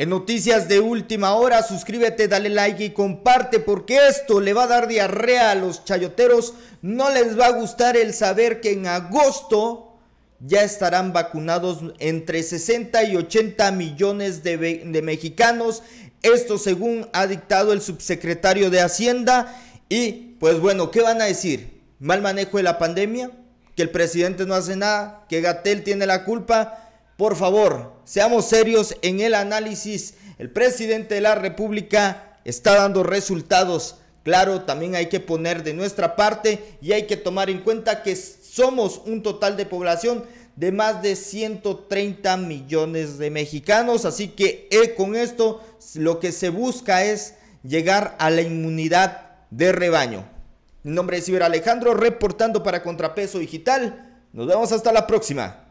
En noticias de última hora, suscríbete, dale like y comparte porque esto le va a dar diarrea a los chayoteros. No les va a gustar el saber que en agosto ya estarán vacunados entre 60 y 80 millones de, mexicanos. Esto según ha dictado el subsecretario de Hacienda. Y pues bueno, ¿qué van a decir? ¿Mal manejo de la pandemia? ¿Que el presidente no hace nada? ¿Que Gatel tiene la culpa? Por favor, seamos serios en el análisis. El presidente de la República está dando resultados. Claro, también hay que poner de nuestra parte y hay que tomar en cuenta que somos un total de población de más de 130 millones de mexicanos. Así que eh, con esto lo que se busca es llegar a la inmunidad de rebaño. Mi nombre es Iber Alejandro, reportando para Contrapeso Digital. Nos vemos hasta la próxima.